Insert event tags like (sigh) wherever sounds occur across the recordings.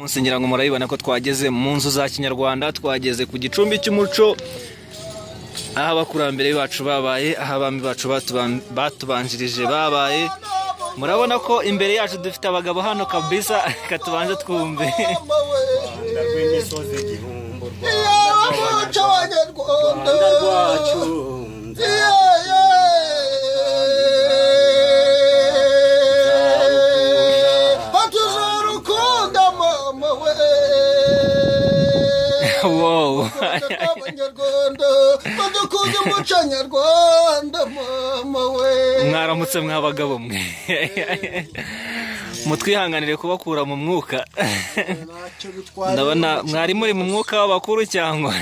munsi ngira ngo murabibona ko twageze mu nzu za kinyarwanda twageze ku gicumbi cy'umuco. Aho abakurambere bacu babaye aho abami bacu batuban- batubanjirije babaye. Murabona ko imbere yacu dufite abagabo hano kabisa reka tubanze twumve. Rwanda rw'imisozi igihumbi rwanda rwacu wow abanyarwanda badukunda umuco nyarwanda mama we mwaramutse mw'abagabo mwe. Mutwihanganire kubakura mu mwuka. Ndabona mwari muri mu mwuka w'abakuru cyangwa?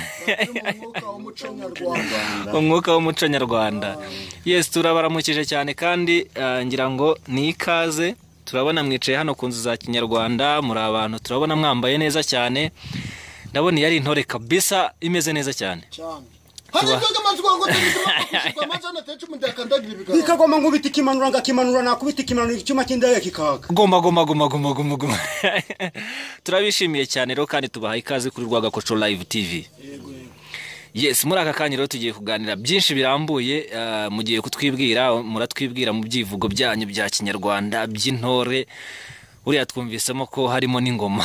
Umwuka w'umuco nyarwanda. Yesi turabaramukije cyane kandi ah, ngira ngo ni ikaze. Turabona mwicaye hano ku nzu za kinyarwanda muri abantu turabona mwambaye neza cyane. Ndabona iyi ari intore kabisa imeze neza cyane. Amazi ngo (laughs) bikagoma nkubita ikimanura ngakimanura nakubita ikimanura icyuma cy'indege kikaga goma goma goma goma goma goma. (laughs) Turabishimiye cyane rero kandi tubahaye ikaze kuri rwagakoco live tv yes muri aka kanya rero tugiye kuganira byinshi birambuye ah, mugiye kutwibwira muratwibwira mu byivugo byanyu bya kinyarwanda by'intore buriya twumvisemo ko harimo n'ingoma.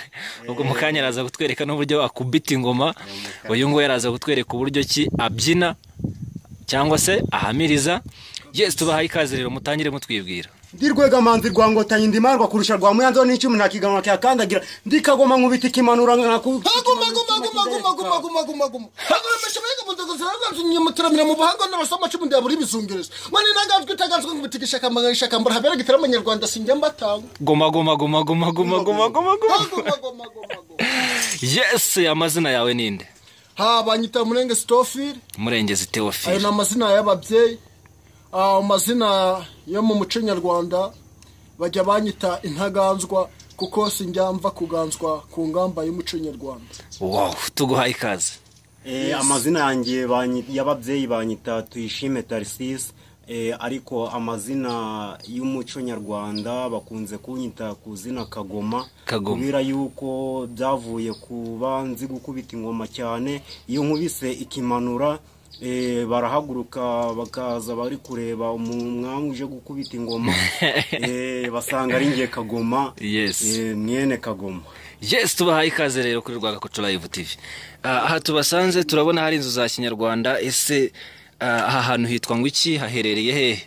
(laughs) Ubwo mu kanya araza kutwereka n'uburyo akubita ingoma. Uyu nguyu araza kutwereka uburyo ki abyina cyangwa se ahamiriza. Yes tubahaye ikaze rero mutangire mutwibwira ndi rwegamanzi rwa ngotanyi ndimarwa kurusha rwa muyanzo n'icyuma nta kiganwa cyakandagira ndikagoma nkubita ikimanura guma guma guma guma guma guma guma guma meshabaye mu bahanga n'abasoma aburi bizungereza mani nagazwe itagazwe ngubitikisha kamanga ishaka mbara habera gitara abanyarwanda sinjya mbatanga goma goma goma goma goma goma goma goma guma guma guma guma yes amazina yawe ninde ha banyita murenge stofile murengezi ayo teofile ni amazina y'ababyeyi Ah, amazina yo mu muco nyarwanda bajya banyita intaganzwa kuko sinjya mva kuganzwa ku ngamba y'umuco nyarwanda. Wow tuguhaye ikaze. Eh, amazina yanjye y'ababyeyi banyita tuyishime tarisisi ariko amazina y'umuco nyarwanda bakunze kunyita ku zina kagoma. Kagoma. kubera yuko byavuye ku banzi gukubita ingoma cyane. Iyo nkubise ikimanura eh, barahaguruka bakaza bari kureba umwami uje gukubita ingoma. (laughs) Eh, basanga ari ngiye kagoma. Yes. eh, mwene kagoma. Yes tubahaye ikaze rero kuri rwagakoco live tv Ah, aha tubasanze turabona hari inzu za kinyarwanda. Ese ah, aha hantu hitwa ngo iki? Haherereye hehe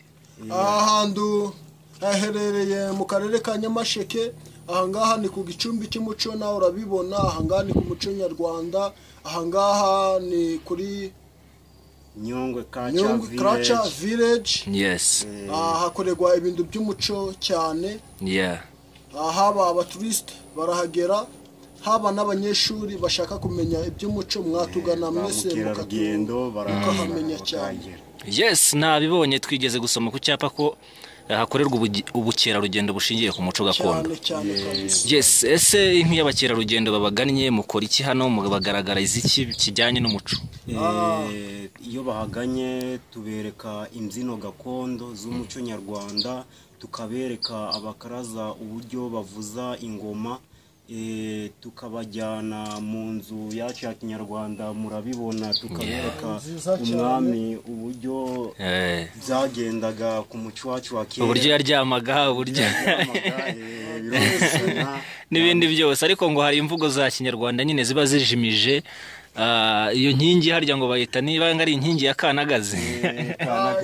aha hantu haherereye mu karere ka nyamasheke. Ahangaha ni ku gicumbi cy'umuco nawe urabibona. Ahangaha ni ku muco nyarwanda. Ahangaha ni kuri nyungwe kaca village. Aha hakorerwa ibintu by'umuco cyane. Haba abaturisite barahagera haba n'abanyeshuri bashaka kumenya iby'umuco mwatugana ba mwese mukahamenya cyane. barahagera yes nabibonye twigeze gusoma ku cyapa ko hakorerwa ubugi- ubukerarugendo bushingiye ku muco gakondo. Ese nk'iyo abakerarugendo babagannye mukora iki hano? Mubagaragariza iki kijyanye n'umuco? Eh, iyo bahaganye tubereka imbyino gakondo z'umuco nyarwanda tukabereka abakaraza uburyo bavuza ingoma eh, tukabajyana mu nzu yacu ya kinyarwanda murabibona tukabereka umwami uburyo Eh, byagendaga ku muco wacu wa kera. Uburyo yaryamaga uburyo eh, (laughs) n'ibindi byose. Ariko ngo hari imvugo za kinyarwanda nyine ziba zijimije. Iyo nkingi harya ngo bayita niba ari inkingi ya kanagazi. Eh, Ah,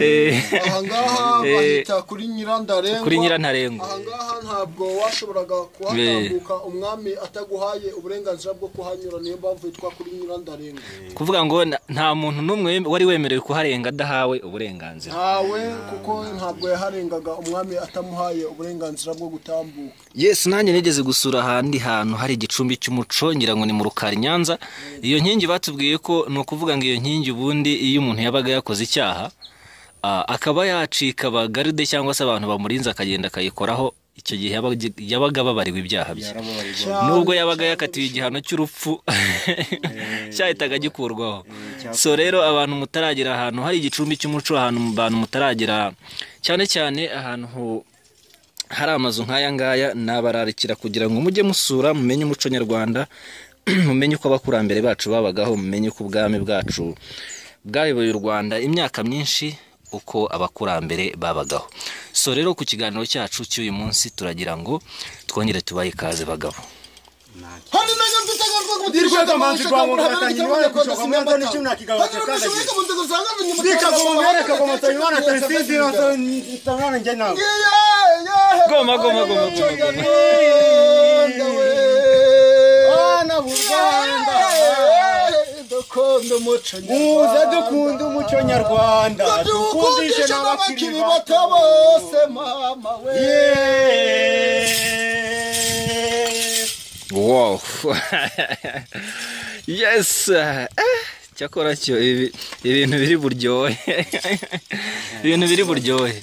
Eh, ahangaha Eh, bahita kuri nyirandarengwa. kuri nyirantarengwa ahangaha ntabwo washoboraga kuhatambuka umwami ataguhaye uburenganzira bwo kuhanyura niyo mpamvu yitwa kuri nyirandarengwa. Kuvuga ngo na- nta muntu n'umwe wari wemerewe kuharenga adahawe uburenganzira. Ntawe kuko ntabwo yaharengaga umwami atamuhaye uburenganzira bwo gutambuka. Yes nanjye nigeze gusura ahandi hantu hari igicumbi cy'umuco ngira ngo ni mu rukari nyanza. Iyo nkingi batubwiye ko ni ukuvuga ngo iyo nkingi ubundi iyo umuntu yabaga yakoze icyaha ah, akaba yacika abagaride cyangwa se abantu bamurinze akagenda akayikoraho icyo gihe yabaga- babariwe ibyaha bye. Nubwo yabaga yakatiwe igihano cy'urupfu (laughs) cyahitaga gikurwaho. So rero abantu mutaragera ahantu hari igicumbi cy'umuco ahantu abantu mutaragera cyane cyane ahantu hari amazu nk'aya ngaya nabararikira kugira ngo mujye musura mumenye umuco nyarwanda mumenye uko abakurambere bacu babagaho mumenye uko ubwami bwacu bwayoboye u rwanda imyaka myinshi uko abakurambere babagaho so rero ku kiganiro cyacu cy'uyu munsi turagira ngo twongere tubahe ikaze bagabo. Goma, goma, goma, goma, b'u Rwanda. dukunda umuco Muze dukunda umuco nyarwanda. Dukundishe n'abakiri bato. bose mama we. Wow. (laughs) Yes. Eh, cyakora cyo ibi- ibintu biri buryohe. (laughs) Ibintu biri buryohe.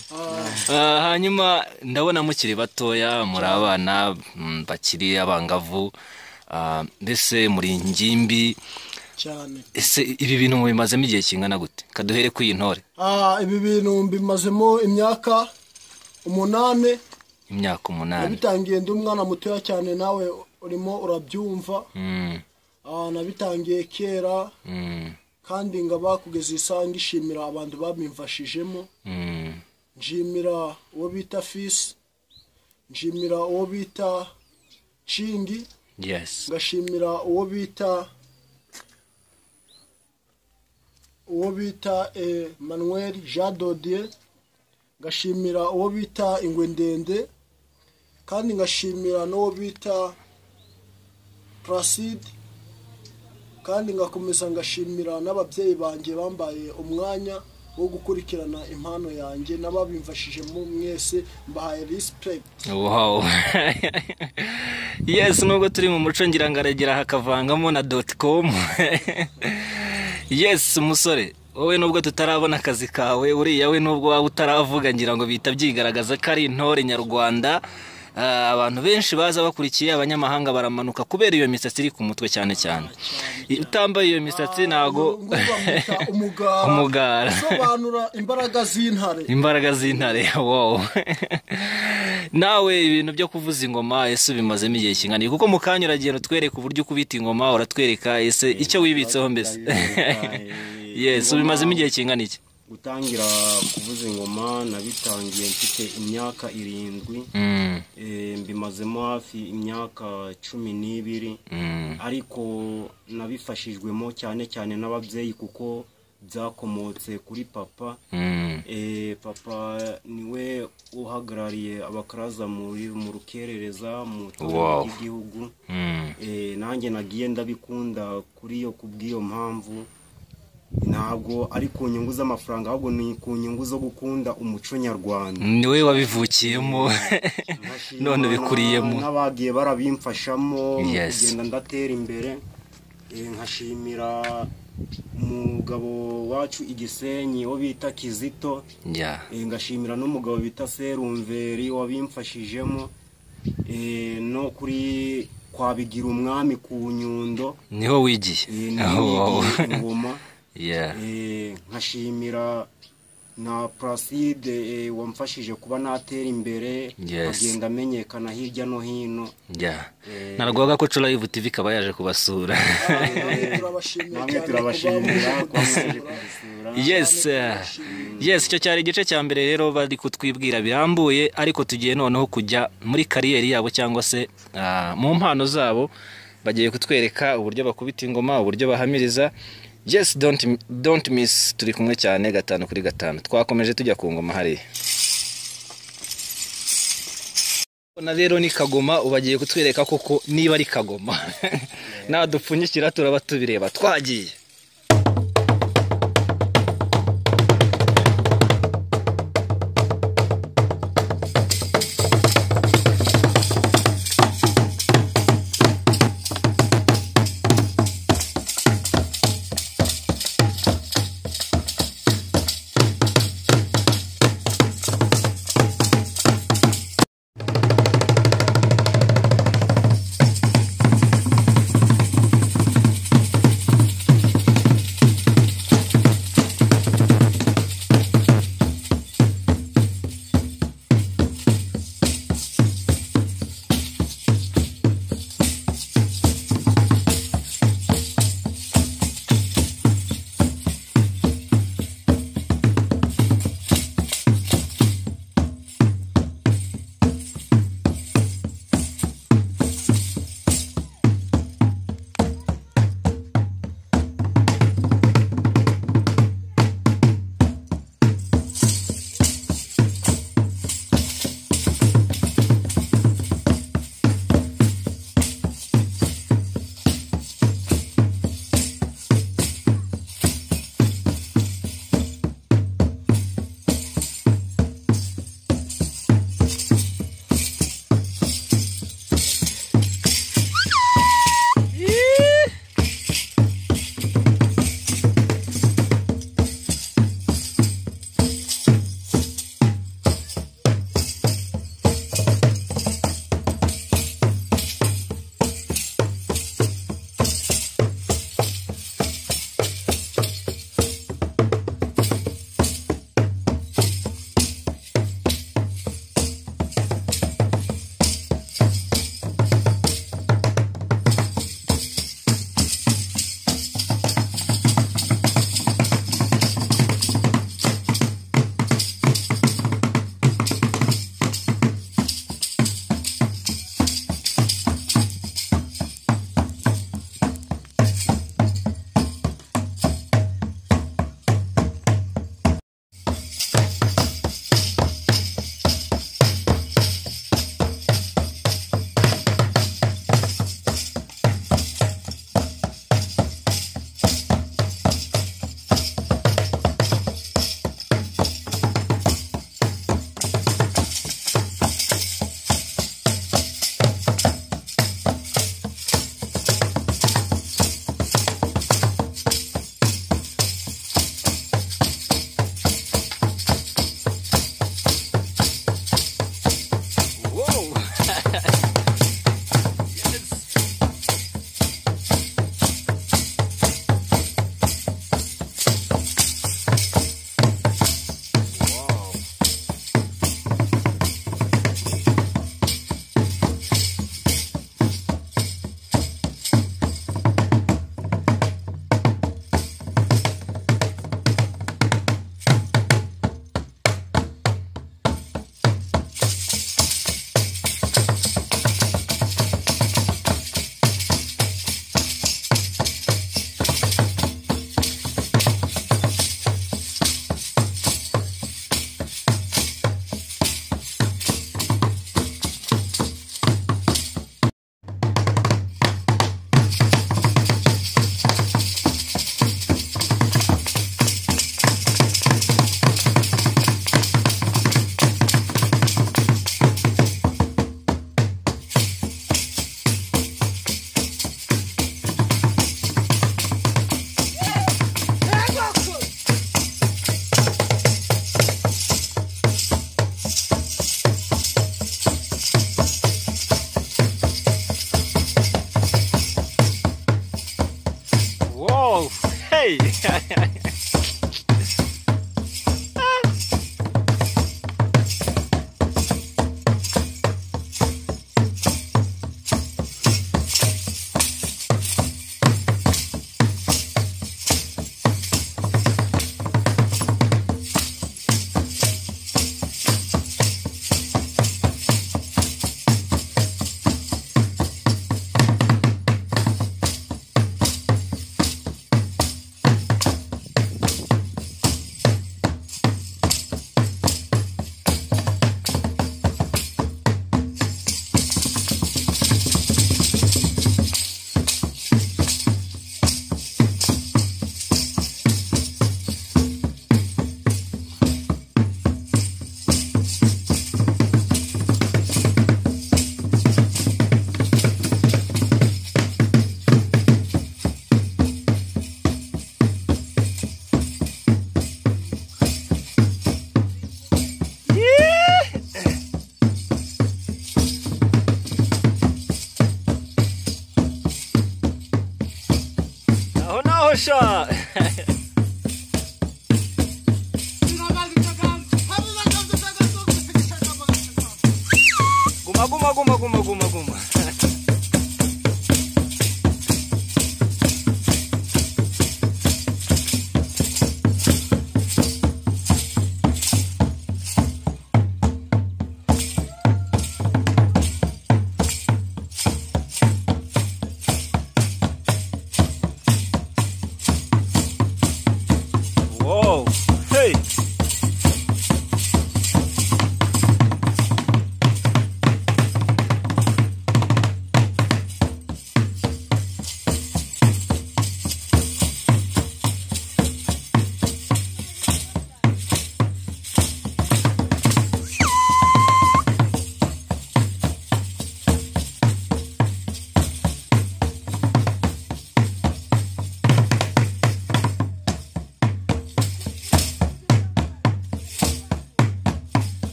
Ah, hanyuma ndabona mukiri batoya muri abana mm, bakiri abangavu. Ah, mbese muri ingimbi cyane. Ese ibi bintu mubimazemo igihe kingana gute? Kaduhere ku iyi ntore. Ah, ibi bintu mbimazemo imyaka umunani. Imyaka umunani. Nabitangiye ndi umwana mutoya cyane nawe urimo urabyumva. Mm, Ah, nabitangiye kera. Mm, kandi ngaba kugeza isaha ngishimira abantu babimfashijemo mm. nshimira uwo bita fisi nshimira uwo bita cingi yes ngashimira uwo bita uwo bita manuel jean dodier ngashimira uwo bita ingwe ndende kandi ngashimira n'uwo bita placide kandi ngakomeza ngashimira n'ababyeyi banjye bambaye umwanya wo gukurikirana impano yanjye n'ababimfashijemo mwese mbahaye respect. Wow. Yes nubwo turi mu muco ngira ngo aragera hakavangamo na doti komu yes umusore wowe nubwo tutarabona akazi kawe uriya we nubwo waba utaravuga ngira ngo bihita byigaragaza ko ari intore nyarwanda abantu benshi baza bakurikiye abanyamahanga baramanuka kubera iyo misatsi iri ku mutwe cyane cyane. Utambaye iyo misatsi ntago Ngo bamwita umugara. usobanura imbaraga z'intare. Imbaraga z'intare wow. (laughs) Nawe ibintu byo kuvuza ingoma ese ubimazemo igihe kingana? Kuko mu kanya uragenda utwereka uburyo ukubita ingoma uratwereka ese icyo wibitseho mbese. (laughs) Yes ubimazemo igihe kingana iki? Gutangira kuvuza ingoma nabitangiye mfite imyaka irindwi. Mm, Eh, mbimazemo hafi imyaka cumi n'ibiri. Mm, ariko nabifashijwemo cyane cyane n'ababyeyi kuko byakomotse kuri papa. Mm, Eh, papa ni we uhagarariye abakaraza mu rukerereza mu ry'igihugu mm. Eh, nanjye nagiye ndabikunda kuri yo kubw'iyo mpamvu ntabwo ari ku nyungu z'amafaranga ahubwo ni ku nyungu zo gukunda umuco nyarwanda. Niwe wabivukiyemo. (laughs) None ubikuriyemo n'abagiye barabimfashamo kugenda ndatera imbere. Eh, nkashimira umugabo wacu igisenyi wo bita kizito. Eh, ngashimira n'umugabo bita serumveri wabimfashijemo. Eh, no kuri kwabigira umwami ku nyundo. Niho wigiye. Niyigiye ingoma (laughs) nkashimira na Placide eh, wamfashije kuba natera imbere agenda amenyekana hirya no hino. Yeah. Eh, narwaga ko Cura Live TV ikaba yaje kubasura. Namwe turabashimiye namwe cyane turabashimira kuba kuba mwaje mudusura. kudusura yes uh, yes icyo cyari igice cya mbere rero bari kutwibwira birambuye ariko tugiye noneho kujya muri kariyeri yabo cyangwa se ah, mu mpano zabo bagiye kutwereka uburyo bakubita ingoma uburyo bahamiriza yes don't, don't miss turi kumwe cyane gatanu kuri gatanu. Twakomeje tujya ku ngoma hariya. Na rero ni kagoma ubu bagiye kutwereka koko niba ari kagoma. (laughs) Nadupfunyikira turaba tubireba. Twagiye.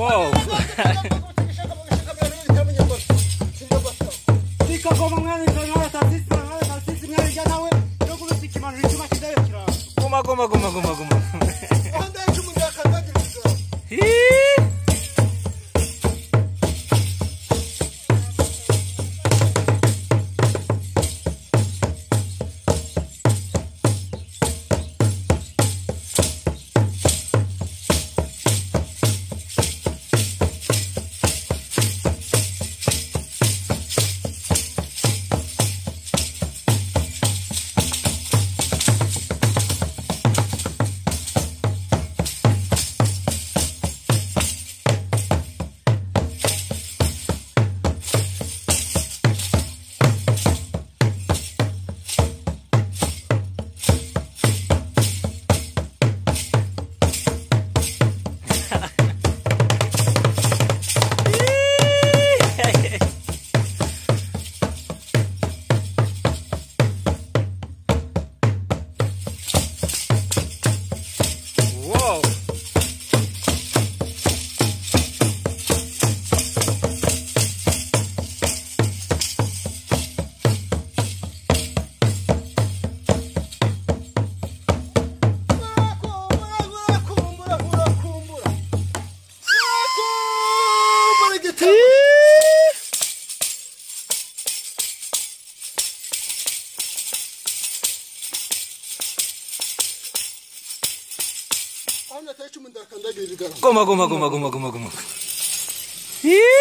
Wow. Fica como é que ndakandagira ibigarama goma goma goma goma goma goma Ih! urakumbura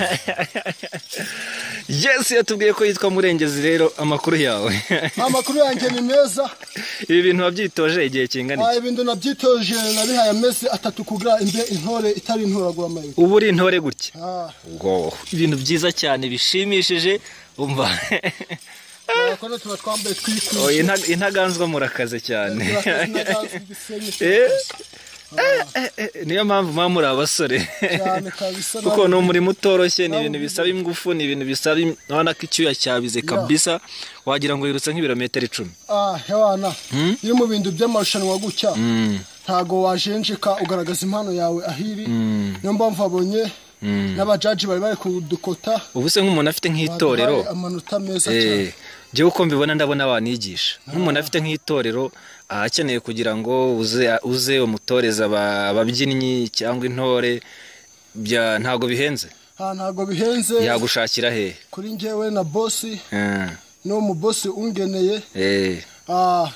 Wow. (laughs) yes yatubwiye ko yitwa murengezi rero amakuru yawe. (laughs) Amakuru yanjye ni meza. Ibi bintu wabyitoje igihe kingana iki? Ah, ibintu nabyitoje nabihaye amezi atatu kugira imbe intore itari intoragura amayugi ubu uri intore gutya? Ah, ibintu byiza cyane bishimishije umva. Murakoze tuba twambaye twikwije inta- intaganzwa murakaze cyane. (laughs) Niyo mpamvu muba muri abasore cyane kuko ni umurimo utoroshye ni ibintu bisaba ingufu ni ibintu bisaba urabona ko icyuya cyabize kabisa wagira ngo wirutse nk'ibirometero icumi. Ah hewana iyo mu bintu by'amarushanwa gutya Mm, ntago wajenjeka ugaragaza impano yawe ahiri. Mm, niyo mpamvu abonye n'abajaji bari bari kudukota. Ubu se nk'umuntu afite nk'itorero? Amanota meza cyane. Eh, njyewe uko mbibona ndabona wanigisha. Nk'umuntu afite nk'itorero akeneye kugira ngo uze aba- ababyinnyi cyangwa intore ntabwo bihenze? Ntago bihenze. Yagushakira hehe kuri njyewe na bosi. Ah, n'uwo mu bosi ungeneye. Eh, ah,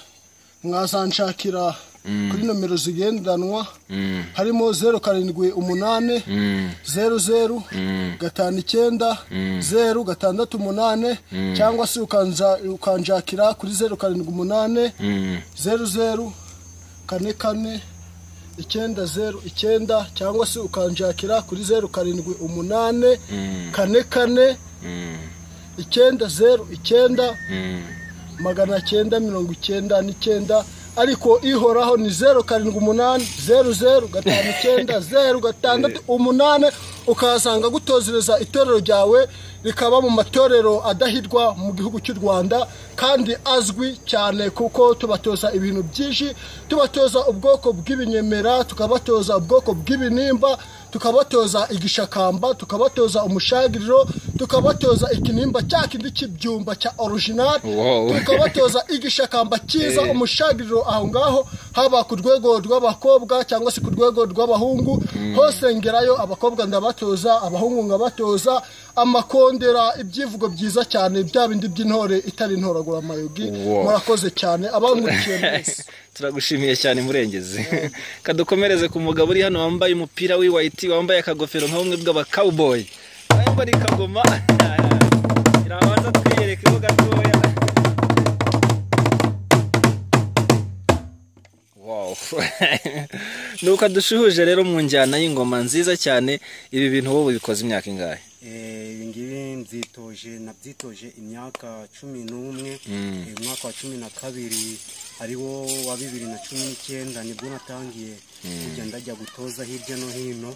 mwazanshakira. Kuri nomero zigendanwa mm, harimo zeru karindwi umunani mm, zeru zeru mm, gatanu icyenda Mm. zeru gatandatu umunani cyangwa se ukanjakira kuri zeru karindwi umunani mm. zeru zeru kane kane icyenda zeru icyenda cyangwa se ukanjakira kuri zeru karindwi umunani Mm. kane kane Mm, icyenda zeru icyenda mm. magana cyenda mirongo icyenda n'icyenda ariko ihoraho ni zeru karindwi umunani zeru zeru gatanu icyenda (laughs) zeru gatandatu umunani ukahasanga gutozereza itorero ryawe rikaba mu matorero adahirwa mu gihugu cy'u rwanda kandi azwi cyane kuko tubatoza ibintu byinshi tubatoza ubwoko bw'ibinyemera tukabatoza ubwoko bw'ibinimba tukabatoza igishakamba tukabatoza umushagiriro tukabatoza ikinimba cya kindi cy'ibyumba cya original tukabatoza igishakamba cyiza Eh. umushagiriro aho ngaho haba ku rwego rw'abakobwa cyangwa se ku rwego rw'abahungu hose ngerayo abakobwa ndabatoza abahungu nkabatoza amakondera ibyivugo byiza cyane bya bindi by'intore itari intoragura amayogi Wow. murakoze cyane abankurikiye mwese (laughs) turagushimiye cyane murengezi. (laughs) Kadukomereze ku mugabo uri hano wambaye umupira w'iwayiti wambaye akagofero nka bumwe bw'abakawuboyi wambaye ari kagoma. (laughs) Irabanza twiyereka ho gatoya (laughs) nuko dushuhuje rero mu njyana y'ingoma nziza cyane ibi bintu wowe ubikoze imyaka ingahe? Eh, nzitoje nabyitoje imyaka cumi n'umwe Mm. Umwaka wa cumi na kabiri ari wo wa bibiri na cumi n'icyenda ni bwo natangiye kugenda njya gutoza hirya no hino.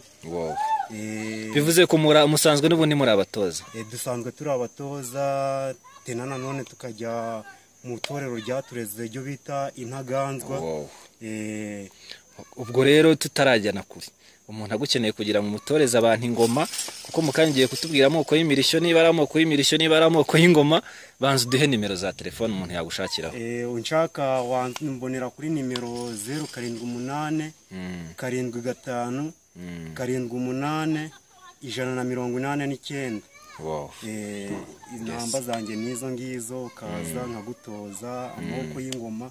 Eh, bivuze ko musanzwe n'ubundi muri abatoza eh, dusanzwe turi abatoza tena nanone tukajya mu itorero ryatureze ryo bita intaganzwa. Eh, ubwo rero tutarajyana kure umuntu agukeneye kugira ngo umutoreze abantu ingoma kuko mukangiye kutubwira amoko y'imirishyo niba ari amoko y'imirishyo niba ari amoko y'ingoma banza uduhe nimero za telefone umuntu yagushakiraho. Eh, unshaka wambonera kuri nimero zeru karindwi umunani Mm, karindwi gatanu mm, karindwi umunani ijana na mirongo inani n'icyenda. Eh, inamba zanjye nizo ngizo ukaza nkagutoza amoko y'ingoma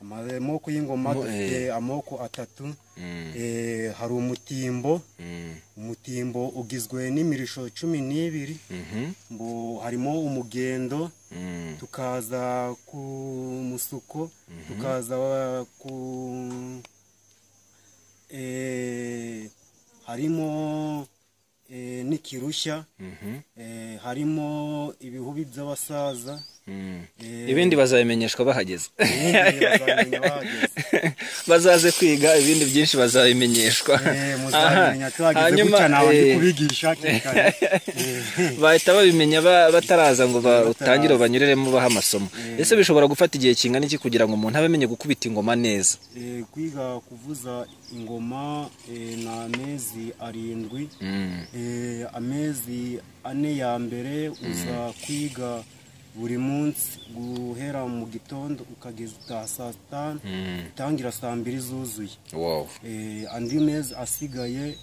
amoko y'ingoma dufite amoko atatu. Mm, Eh, hari umutimbo. Mm, umutimbo ugizwe n'imirisho cumi n'ibiri. Mhm, mbo harimo umugendo. Mm, tukaza ku musuko. Tukaza ku eh, harimo eh, n'ikirushya. Eh, harimo ibihubi by'abasaza. eh, ibindi bazabimenyeshwa bahageze bazaze kwiga ibindi byinshi bazabimenyeshwa. Eh, hanyuma, eh, Eh, (laughs) bahita babimenya ba- bataraza ngo batangire banyureremo baha amasomo. Ese bishobora gufata igihe kingana iki kugira ngo umuntu abe amenye gukubita ingoma neza? Eh, kwiga kuvuza ingoma eh, ni amezi arindwi. Mm. Eh, amezi ane ya mbere uza kwiga buri munsi guhera mu gitondo ukageza utaha saa tanu Mm. utangira saa mbiri zuzuye. Eh, andi mezi asigaye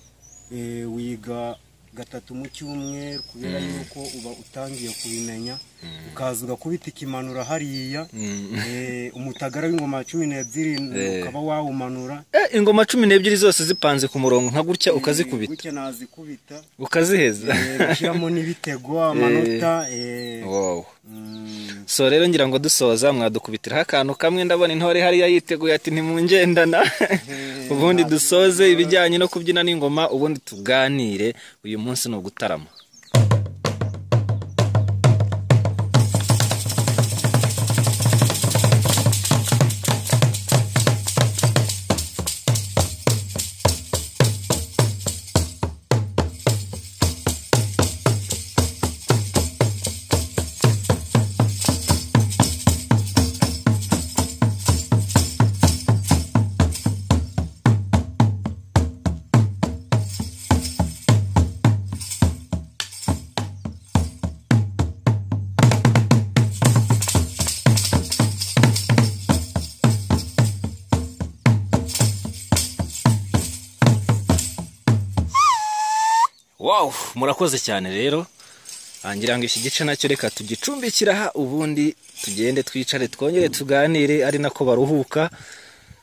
eh, wiga gatatu mu cyumweru kubera yuko uba utangiye kubimenya. Ukaza ugakubita ikimanura hariya. Mm. (laughs) eh, umutagara w'ingoma cumi n'ebyiri Eh. ukaba wawumanura. Eh, ingoma cumi n'ebyiri zose zipanze ku murongo nka gutya ukazikubita. ukaziheza. Gushyiramo n'ibitego (laughs) amanota mm, so rero ngira ngo dusoza mwadukubitiraho akantu kamwe ndabona intore hariya yiteguye ati ntimungendana. (laughs) Ubundi dusoze ibijyanye no kubyina n'ingoma ubundi tuganire. Uyu munsi ni ugutarama murakoze cyane rero. Ngira ngo iki gice na cyo reka tugicumbikira aha ubundi tugende twicare twongere tuganire ari nako baruhuka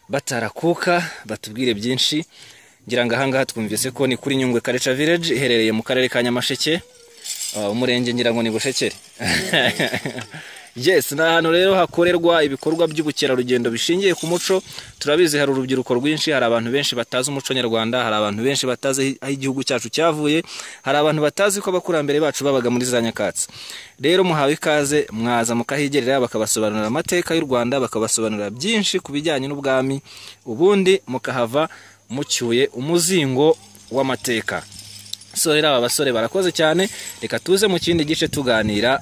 batarakuka batubwire byinshi. Ngira ngo ahangaha twumvise ko ni kuri nyungwe kareca village iherereye mu karere ka nyamasheke. Ah, umurenge ngira ngo ni bushekere (laughs) yes ni ahantu rero hakorerwa ibikorwa by'ubukerarugendo bishingiye ku muco. Turabizi hari urubyiruko rwinshi hari abantu benshi batazi umuco nyarwanda hari abantu benshi batazi aho igihugu cyacu cyavuye hari abantu batazi ko abakurambere bacu babaga muri za nyakatsi. Rero muhawe ikaze mwaza mukahigerera bakabasobanurira amateka y'u rwanda bakabasobanurira byinshi ku bijyanye n'ubwami ubundi mukahava mucyuye umuzingo w'amateka. So rero aba basore barakoze cyane reka tuze mu kindi gice tuganira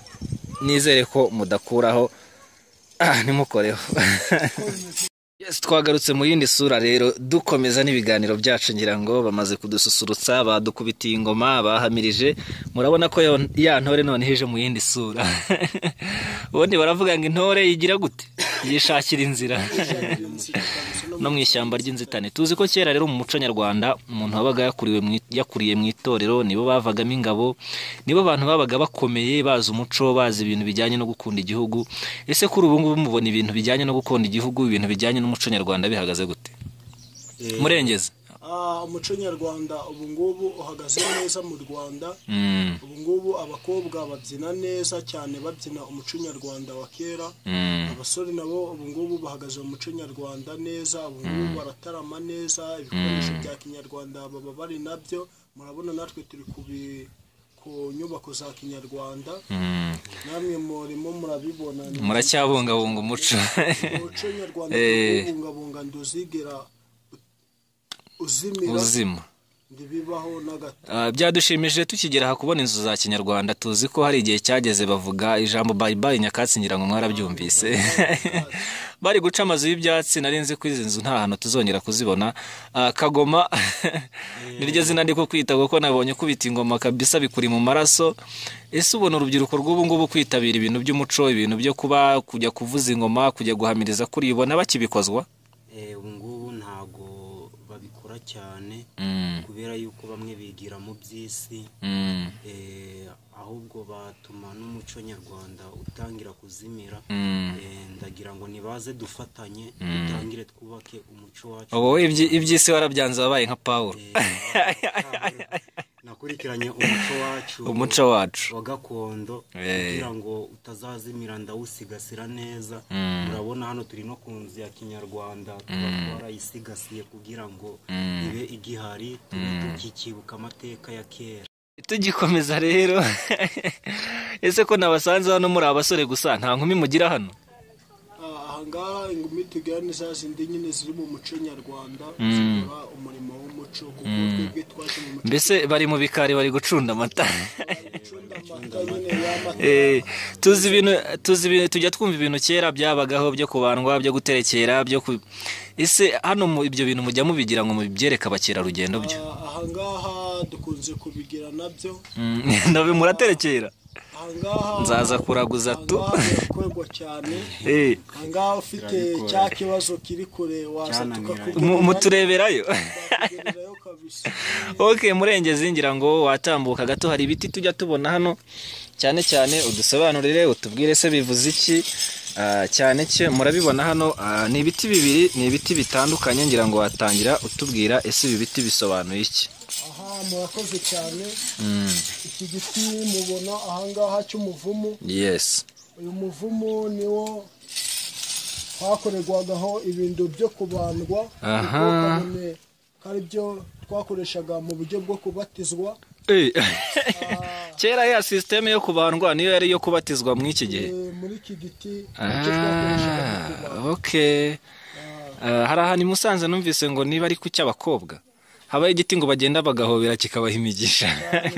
nizere ko mudakuraho. Ah ntimukoreho. (laughs) Yes twagarutse mu yindi sura rero dukomeza n'ibiganiro byacu ngira ngo bamaze kudususurutsa badukubitiye ingoma bahamirije. Murabona ko ya ntore none ije mu yindi sura. (laughs) Ubundi baravuga ngo intore yigira gute? Yishakira inzira. (laughs) no mu ishyamba ry'inzitane. Tuzi ko kera rero mu muco nyarwanda umuntu wabaga yakuriye mu itorero nibo bavagamo ingabo nibo bantu babaga bakomeye bazi umuco bazi ibintu bijyanye no gukunda igihugu. Ese kuri ubu ngubu mubona ibintu bijyanye no gukunda igihugu ibintu bijyanye n'umuco nyarwanda bihagaze gute? Eh, murengezi. Ah, umuco nyarwanda. Ubu ngubu uhagaze neza mu rwanda. Mm, ubu ngubu abakobwa babyina neza cyane babyina umuco nyarwanda wa kera. Mm, abasore nabo ubu ngubu bahagaze mu muco nyarwanda neza. Ubu ngubu baratarama neza. Ibikoresho bya kinyarwanda baba bari na byo. Murabona natwe turi ku bi- ku nyubako za kinyarwanda. Mm. namwe murimo muracyabungabunga umuco. Umuco nyarwanda (laughs) Eh. kubungabunga nduzigera uzima Ah, byadushimije tukigera aha kubona inzu za kinyarwanda. Tuzi ko hari igihe cyageze bavuga ijambo bayi bayi nyakatsi ngira ngo mwarabyumvise. (laughs) Bari guca amazu y'ibyatsi nari nzi ko izi nzu nta hantu tuzongera kuzibona. Ah, kagoma (laughs) niryo zina ndi kwita kuko nabonye kubita ingoma kabisa bikuri mu maraso. Ese ubona urubyiruko rw'ubu ngubu kwitabira ibintu by'umuco ibintu byo kuba kujya kuvuza ingoma kujya guhamiriza kuri ibona bakibikozwa eh, ubu ngubu ntago babikora cyane Mm, kubera yuko bamwe bigira mu by'isi mm, eh, ahubwo batuma n'umuco nyarwanda utangira kuzimira. Mm. Eh, ndagira ngo nibaze dufatanye dutangire twubake umuco wacu. Wowe ibyi- iby'isi warabyanze wabaye nka pawulo. Eh, (laughs) nakurikiranye umuco wacu umuco wacu. wa gakondo Eh. kugira ngo utazazimira ndawusigasira neza. Mm. urabona hano turi no ku nzu ya kinyarwanda tuba twarayisigasiye kugira ngo Mm. ibe igihari tube tukikibuka amateka ya kera. Tugikomeza rero. (laughs) Ese ko nabasanze hano muri abasore gusa nta nkumi mugira hano? Ahangaha ingumi tugira ni za zindi nyine ziri mu muco nyarwanda zikora umurimo w'umuco kuko twebwe twaje mu muco mbese bari mu bikari bari gucunda amata? (laughs) Eh, tuzi ibintu tuzi ibintu tujya twumva ibintu kera byabagaho byo kubandwa byo guterekera byo ku ese hano mu ibyo bintu mujya mubigira ngo mubyereke abakerarugendo byo? Ah, ahangaha dukunze kubigira na byo. Mm, (laughs) nawe muraterekera? Nzaza kuraguza tu. ahangaha Eh, ahangaha ufite cya kibazo kiri kure waza Cyananiranye. mu- mutureberayo. Tukakugererayo kabisa. (laughs) Ok murengezi ngira ngo watambuka gato hari ibiti tujya tubona hano. Cyane cyane udusobanurire utubwire se bivuze iki. Ah, cyane cye murabibona hano ah, ni ibiti bibiri ni ibiti bitandukanye ngira ngo watangira utubwira ese ibi biti bisobanuye iki. Murakoze cyane Mm, iki giti mubona ahangaha cy'umuvumu. Yes. Uyu muvumu niwo hakorerwagaho ibintu byo kubandwa. Kari byo twakoreshaga mu buryo bwo kubatizwa. Eh, (laughs) kera ya sisiteme yo kubandwa niyo yari iyo kubatizwa muri iki gihe. Eh, muri iki giti Ah, Ah, hari ahantu i Musanze numvise ngo niba ari ku cy'abakobwa. Habaho igiti ngo bagenda bagahobera kikabaha imigisha.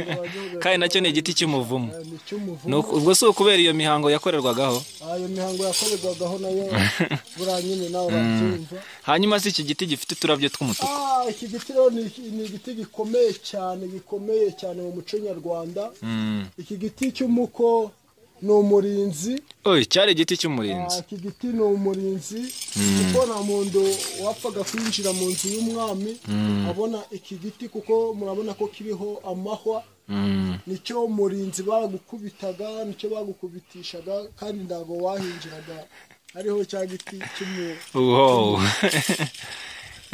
(laughs) Kandi na cyo ni igiti cy'umuvumu. Eh, ubwo si ukubera iyo mihango yakorerwagaho? Ah, iyo mihango yakorerwagaho na yo (laughs) buriya nyine nawe urabyumva. Hanyuma si iki giti gifite uturabyo tw'umutuku? Ah, iki giti rero ni ni igiti gikomeye cyane gikomeye cyane mu muco nyarwanda. Mm. iki giti cy'umuko ni umurinzi. Cyari igiti Ah, cy'umurinzi iki giti ni umurinzi. Kuko nta muntu wapfaga kwinjira mu nzu y'umwami abona iki giti kuko murabona ko kiriho amahwa. Mm. ni cyo murinzi baragukubitaga ni cyo bagukubitishaga kandi ntabwo wahinjiraga. Hariho cya giti cy'umu Wow. (laughs)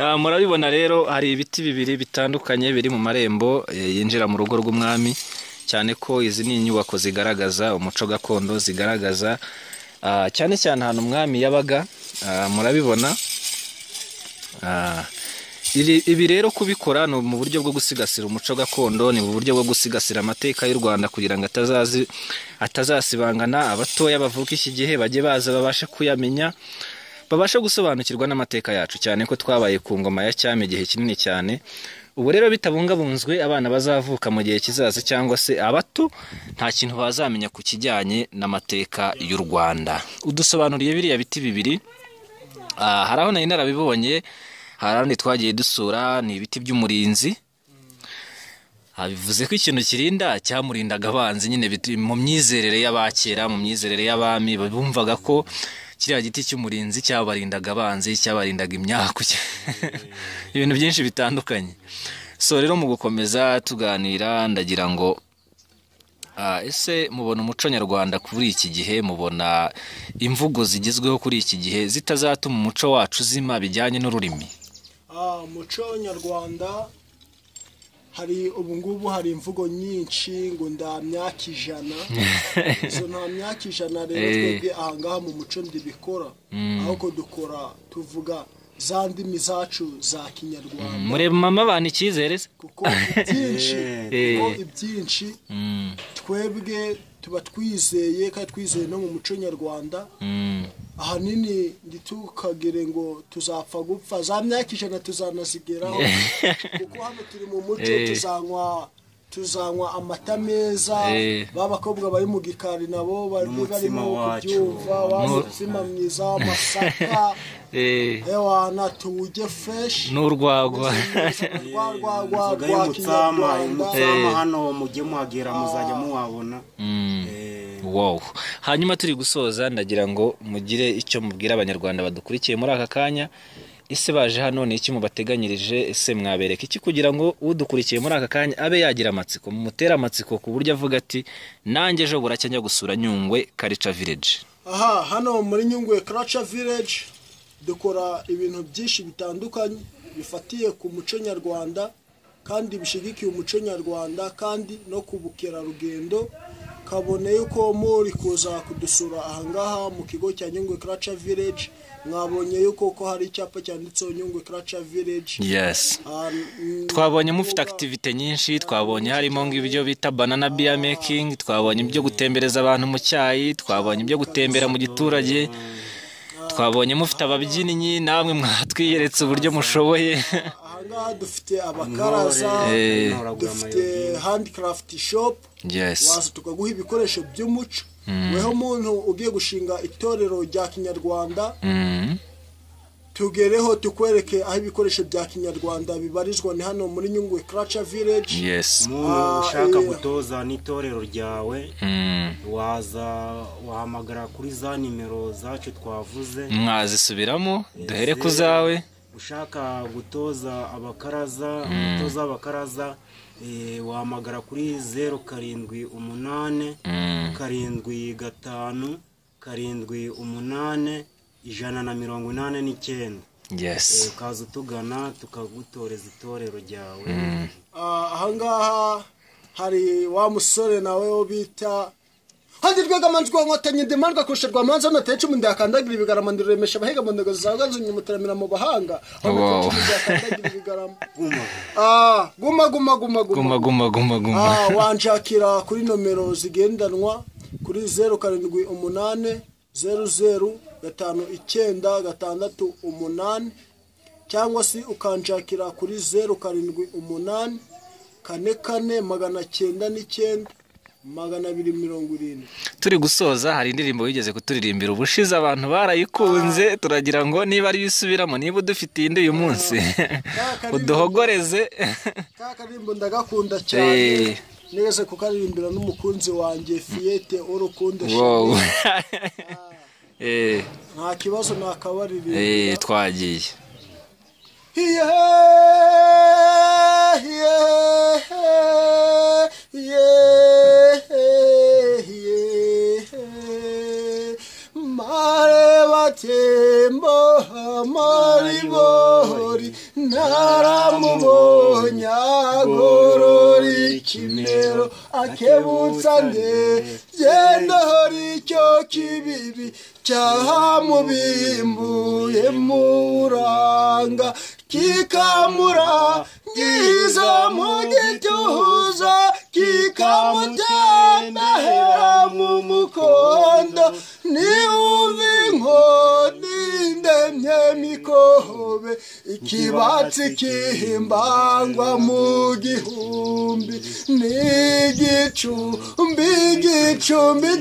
Ah, murabibona rero hari ibiti bibiri bitandukanye biri mu marembo eh, yinjira mu rugo rw'umwami. Cyane ko izi ni inyubako zigaragaza umuco gakondo zigaragaza ah, cyane cyane ahantu umwami yabaga ah, murabibona. Ah, ibi rero kubikora ni mu buryo bwo gusigasira umuco gakondo ni mu buryo bwo gusigasira amateka y'u rwanda kugira ngo atazasibangana abatoya bavuka iki gihe bajye baza babashe kuyamenya babashe gusobanukirwa n'amateka yacu. Cyane ko twabaye ku ngoma ya cyami igihe kinini cyane. Ubu rero bitabungabunzwe abana bazavuka mu gihe kizaza cyangwa se abato nta kintu bazamenya ku kijyanye n'amateka y'u rwanda. Udusobanuriye biriya biti bibiri Ah, hari aho nari narabibonye hari ahandi twagiye dusura ni ibiti by'umurinzi. Bivuze ko ikintu kirinda cyamurindaga abanzi nyine mu myizerere y'abakera mu myizerere y'abami bumvaga ko kiriya giti cy'umurinzi cyabarindaga abanzi cyabarindaga imyaku (laughs) ibintu byinshi bitandukanye. So rero mu gukomeza tuganira ndagira ngo ese mubona umuco nyarwanda kuri iki gihe? Mubona imvugo zigezweho kuri iki gihe zitazatuma umuco wacu uzima bijyanye n'ururimi? Ah, umuco nyarwanda hari ubu ngubu hari imvugo nyinshi ngo nda myaka ijana. (laughs) Izo nta myaka ijana rero Eh. twebwe ahangaha mu muco ndibikora. Ahubwo dukora tuvuga za ndimi zacu za kinyarwanda. Mureba mama abantu icyizere se. Kuko ibyinshi (laughs) Eh. Mm, twebwe tuba twizeye kandi twizeye no mu muco nyarwanda. Mm, ahanini ntitukagere ngo tuzapfa gupfa. Za myaka ijana tuzanazigeraho. (laughs) Kuko hano turi mu muco Eh. tuzanywa tuzanywa amata meza. Eh. ba bakobwa bari mu gikari nabo bari barimo kubyumva. Wa mutsima mwiza w'amasaka. (laughs) Eh, ewana tuwujye fresh. N'urwagwa. Rwa rwagwa inzoga rwa kinyarwanda. umutsama Eh. hano mujye muhagera muzajya muwabona Mm. Eh, wow. Hanyuma turi gusoza ndagira ngo mugire icyo mubwira abanyarwanda badukurikiye muri aka kanya. Ese baje hano ni iki mubateganyirije ese mwabereka iki? Kugira ngo udukurikiye muri aka kanya abe yagira amatsiko mumutere amatsiko ku buryo avuga ati nanjye ejo buracya njya gusura nyungwe karica village. Aha hano muri nyungwe karaca village dukora ibintu byinshi bitandukanye bifatiye ku muco nyarwanda kandi bishyigikiye umuco nyarwanda kandi no ku bukerarugendo. Kabone yuko muri kuza kudusura ahangaha mu kigo cya nyungwe karaca village mwabonye yuko ko hari icyapa cyanditseho nyungwe karaca Ah, mm, twabonye mufite akitivite nyinshi twabonye harimo nk'ibyo bita banana beer making twabonye ibyo gutembereza abantu mu cyayi twabonye ibyo gutembera mu giturage twabonye mufite ababyinnyi namwe mwatwiyeretse uburyo mushoboye. Ahangaha dufite abakaraza Eh. dufite handicraft shop. Yes. Waza tukaguha ibikoresho by'umuco. Weho muntu ugiye gushinga itorero rya kinyarwanda Mhm. tugereho tukwereke aho ibikoresho bya kinyarwanda bibarizwa ni hano muri nyungwe karaca village yes umuntu Ah, ushaka eh. gutoza n'itorero ryawe Mhm. waza wahamagara kuri za nimero zacu twavuze mwazisubiramo duhere ku zawe ushaka gutoza abakaraza gutoza abakaraza wahamagara kuri zeru karindwi umunani Mhm. karindwi gatanu karindwi umunani ijana na mirongo inani n'icyenda. Eh, ukaza utugana tukagutoreza itorero ryawe. Ah, ahangaha hari wa musore nawe wo bita handi rwegamanzwe nkotanyi ndimandwa kurusha rwa manza natetse mu ndakandagira ibigarama ndiremesha abahiga mu ndego zaganze nyumutaramira mu bahanga. Aho (laughs) ibigarama guma Ah, guma guma guma guma. Guma guma guma Ah, wanshakira kuri nomero zigendanwa kuri zeru karindwi umunani zeru zeru gatanu icyenda gatandatu umunani cyangwa se ukanshakira kuri zeru karindwi umunani kane kane magana cyenda n'icyenda. Magana abiri mirongo irindwi. Turi gusoza hari indirimbo wigeze kuturirimbira. Ubushize abantu barayikunze. Turagira ngo niba ariyo usubiramo niba udufitiye indi uyu munsi. Uduhogoreze. Ka karimbo ndagakunda cyane. Eh. nigeze kukaririmbira n'umukunzi wanjye fiyete urukundo wow. Shimwe. (laughs) Eh, nta kibazo eh, nakabaririmbira twagiye. yeah, yeah, yeah, yeah. Mare vatembo maribori naramubonya gorori kimero akebutsa ndee genda hari icyo kibibi cyahamubimbuye muranga kikamura ngiza mu gituza kikamutembera mu mukondo. Niwumva inkoni ndemye mikobe ikibatsi kihimbangwa mu gihumbi n'igicumbi igicumbi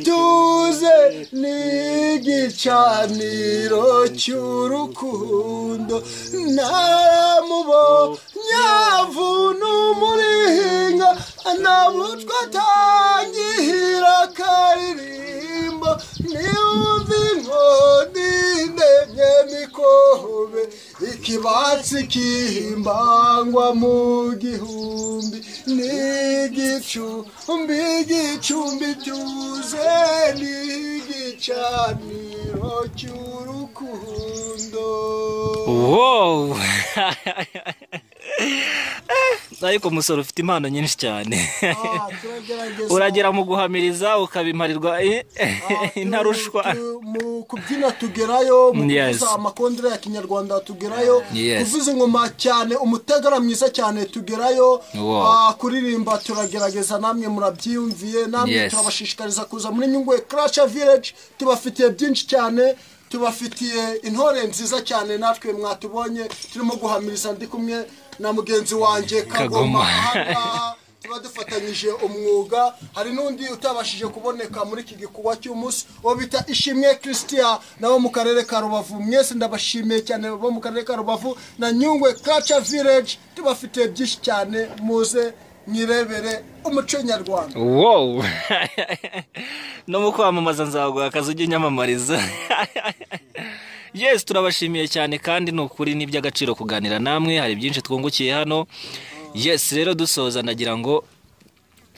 tuze n'igicaniro cy'urukundo. Naramubonye avuna umuringa nabutwa atangihira ikibatsi kihimbangwa mu gihumbi. N'igicumbi igicumbi tuze n'igicaniro cy'urukundo. Wow (laughs) ariko umusore ufite impano nyinshi cyane. Ah, uragera mu guhamiriza ukabimarirwa eh, intarushwa Tu- mu kubyina tugerayo mu kuvuza amakondera ya kinyarwanda tugerayo kuvuza ingoma cyane umutegara mwiza cyane tugerayo. Ah, kuririmba turagerageza namwe murabyiyumviye namwe turabashishikariza kuza muri nyungwe crasha village tubafitiye byinshi cyane tubafitiye intore nziza cyane natwe mwatubonye turimo guhamiriza ndi kumwe na mugenzi wanjye kagoma. (laughs) Tuba dufatanyije umwuga. Hari n'undi utabashije kuboneka muri iki gikorwa cy'umunsi uwo bita ishimwe christian nabo mu karere ka rubavu. Mwese ndabashimiye cyane bo mu karere ka rubavu. Na nyungwe culture village tubafitiye byinshi cyane. Muze mwirebere umuco nyarwanda. Wow. (laughs) No mu kwamamaza nzaguha akazi ujye unyamamariza. (laughs) yes turabashimiye cyane kandi ni ukuri ni iby'agaciro kuganira namwe. Hari byinshi twungukiye hano. Yes rero dusoza ndagira ngo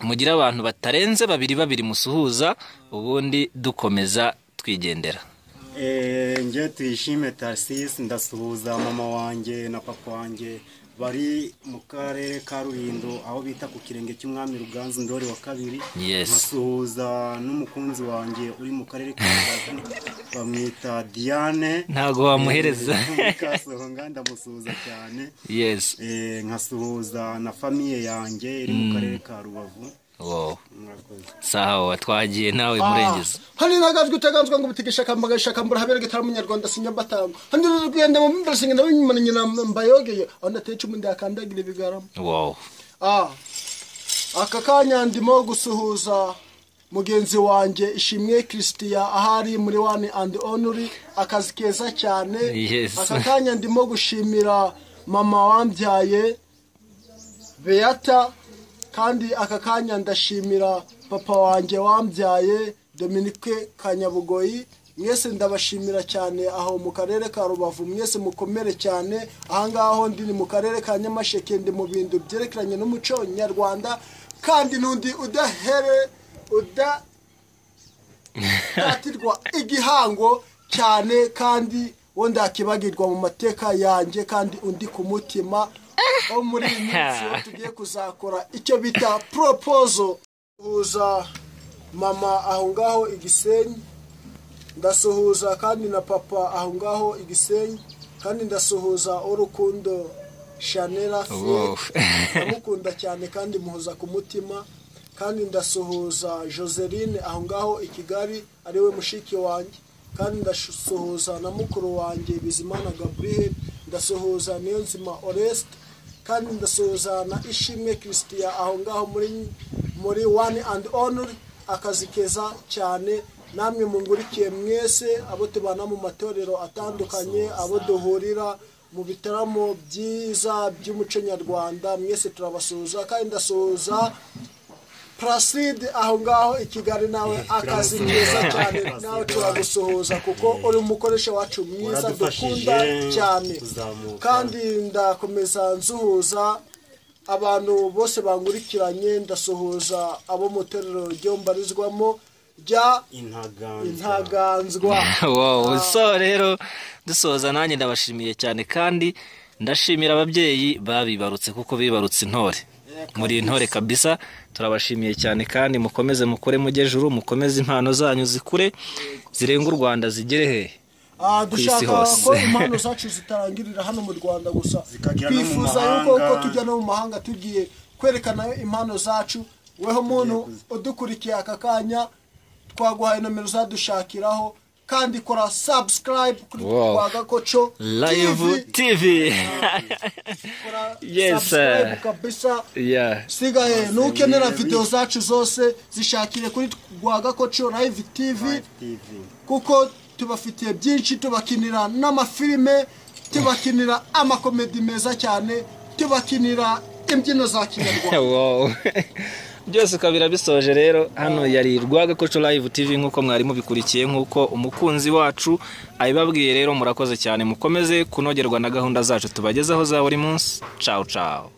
mugire abantu batarenze babiri babiri musuhuza ubundi dukomeza twigendera. Eh, njye tuyishime tarsisi ndasuhuza mama wanjye na papa wanjye bari mu karere ka rurindo aho bita ku kirenge cy'umwami ruganzu ndori wa kabiri nkasuhuza n'umukunzi wanjye uri mu karere ka rubavu bamwita diane. Ntago wamuhereza kasohonga ndamusuhuza cyane. Eh, nkasuhuza na famiye yanjye iri mu karere ka rubavu. Sawa twagiye nawe murengeza hani nagazwe utaganzwa ngo butigisha kambaga shakambura habere gitara munyarwanda sinya batanga hani rugenda mu mbere singa ndabinyimana nyina mbayogeye aho ndateye icumu ndakandagira ibigarama wow. Ah aka kanya ndimo gusuhuza mugenzi wanjye ishimwe christian ahari muri one and only akazi keza cyane. Aka kanya ndimo gushimira mama wambyaye beata kandi aka kanya ndashimira papa wanjye wambyaye dominike kanyabugoyi. Mwese ndabashimira cyane aho mu karere ka rubavu. Mwese mukomere cyane. Ahangaho ndi ni mu karere ka nyamasheke ndi mu bintu byerekeranye n'umuco nyarwanda. Kandi n'undi udahere uda atirwa igihango cyane. Kandi wo ndakibagirwa mu mateka yanjye kandi undi ku mutima. Wo muri iyi minsi (laughs) tugiye kuzakora icyo bita poropozo uza mama aho ngaho igisenyi ndasuhuza kandi na papa aho ngaho igisenyi kandi ndasuhuza urukundo shanera Wow. (laughs) ndamukunda cyane kandi muhuza ku mutima kandi ndasuhuza joseline aho ngaho i kigali ari we mushiki wanjye kandi ndasuhuza na mukuru wanjye bizimana gabriel ndasuhuza niyonzima oreste kandi ndasuhuza na ishimwe christian aho ngaho muri muri one and only akazi keza cyane. Namwe mungurikiye mwese abo tubana mu matorero atandukanye abo duhurira mu bitaramo byiza by'umuco nyarwanda mwese turabasuhuza kandi ndasuhuza Placide aho ngaho i Kigali nawe akazi keza cyane nawe turagusuhuza kuko uri umukoresha wacu mwiza dukunda cyane. kandi ndakomeza nsuhuza abantu bose bangurikiranye ndasuhuza abo mu itorero ryo mbarizwamo rya intaganzwa. (laughs) Wow so rero dusoza nanjye ndabashimiye cyane kandi ndashimira ababyeyi babibarutse kuko bibarutse intore. Muri intore kabisa turabashimiye cyane kandi mukomeze mukore mujye juru mukomeze impano zanyu zikure zirenga u rwanda zigere hehe Ah, dushaka ko (laughs) impano zacu zitarangirira hano mu rwanda gusa. (laughs) Twifuza mahanga. yuko ko tujya no mu mahanga tugiye kwerekana impano zacu. Weho muntu udukurikiye aka kanya twaguhaye nomero zadushakiraho. Kandi kora subscribe kuri Wow. rwagakoco live TV. tv Kora (laughs) Yes, subscribe sir. kabisa sigaye nukenera video zacu zose zishakire kuri rwagakoco live tv TV kuko tubafitiye byinshi tubakinira n'amafilime tubakinira amakomedi meza cyane tubakinira imbyino za (laughs) kinyarwanda wow byose ukabira bisoje rero. Hano yari rwagakoco live tv nk'uko mwari mubikurikiye nk'uko umukunzi wacu abibabwiye rero murakoze cyane. Mukomeze kunogerwa na gahunda zacu tubagezaho za buri munsi. Cawu cawu